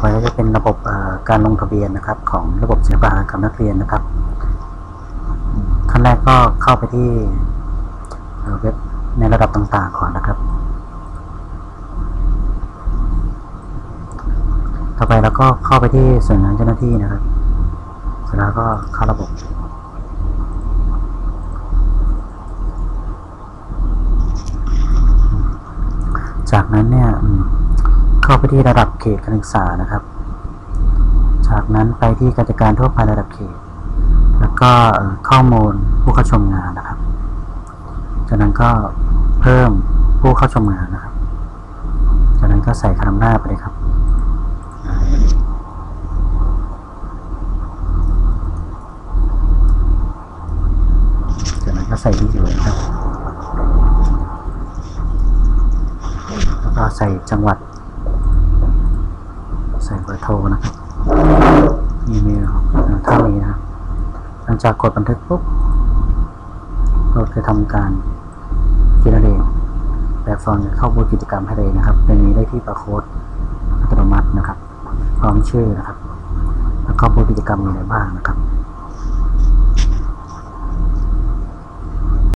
อไปก็จะเป็นระบบการลงทะเบียนนะครับ ของระบบศิลปะกับนักเรียนนะครับ ขั้นแรกก็เข้าไปที่เว็บในระดับต่างๆก่อนนะครับ ต่อไปเราก็เข้าไปที่ส่วนงานเจ้าหน้าที่นะครับเสร็จแล้วก็เข้าระบบจากนั้นเนี่ย เข้าไปที่ระดับเขตการศึกษานะครับ จากนั้นไปที่การจัดการทั่วไประดับเขต แล้วก็เข้อมูลผู้เข้าชมงานนะครับ จากนั้นก็เพิ่มผู้เข้าชมงานนะครับ จากนั้นก็ใส่คำหน้าไปเลยครับจากนั้นก็ใส่ที่อยู่นะครับ แล้วก็ใส่จังหวัด ส่เบอร์โทรนะอีเมลเท่านี้นะครับหลังจากกดบันทึกปุ๊บเราจะทำการเจเนเรตแบบฟอร์มจะเข้าบูธกิจกรรมให้เลยนะครับเป็นมีได้ที่ประโคดอัตโนมัตินะครับ พร้อมชื่อนะครับ แล้วก็บูธกิจกรรมมีอะไรบ้างนะครับ